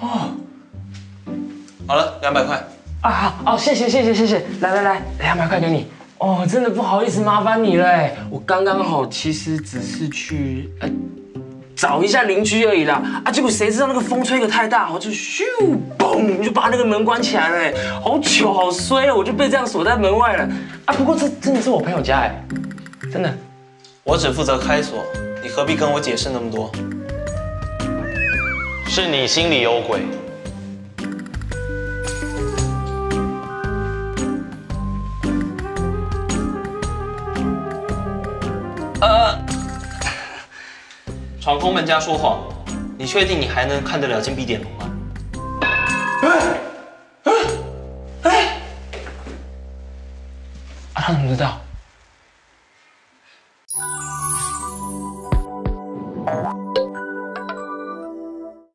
哦好了，两百块。啊，好，哦，谢谢谢谢谢谢，来来来，两百块给你。哦，真的不好意思麻烦你了，我刚刚好其实只是去找一下邻居而已啦。啊，结果谁知道那个风吹得太大，我就咻嘣就把那个门关起来了，好糗好衰哦，我就被这样锁在门外了。啊，不过这真的是我朋友家哎，真的。我只负责开锁，你何必跟我解释那么多？是你心里有鬼。呃，闯空门家说谎，你确定你还能看得了金碧点龙吗？啊！啊，哎，啊，他怎么知道？